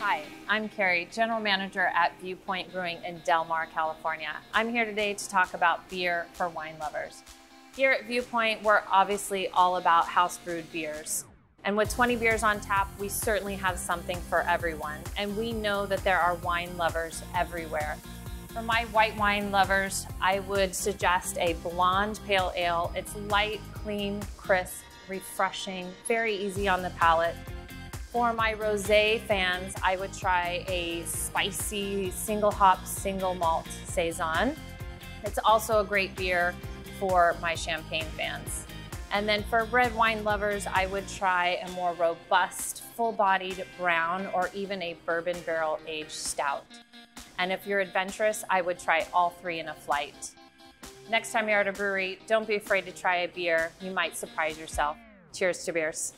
Hi, I'm Carrie, General Manager at Viewpoint Brewing in Del Mar, California. I'm here today to talk about beer for wine lovers. Here at Viewpoint, we're obviously all about house brewed beers. And with 20 beers on tap, we certainly have something for everyone. And we know that there are wine lovers everywhere. For my white wine lovers, I would suggest a blonde pale ale. It's light, clean, crisp, refreshing, very easy on the palate. For my rosé fans, I would try a spicy single hop, single malt Saison. It's also a great beer for my champagne fans. And then for red wine lovers, I would try a more robust, full-bodied brown or even a bourbon barrel aged stout. And if you're adventurous, I would try all three in a flight. Next time you're at a brewery, don't be afraid to try a beer. You might surprise yourself. Cheers to beers.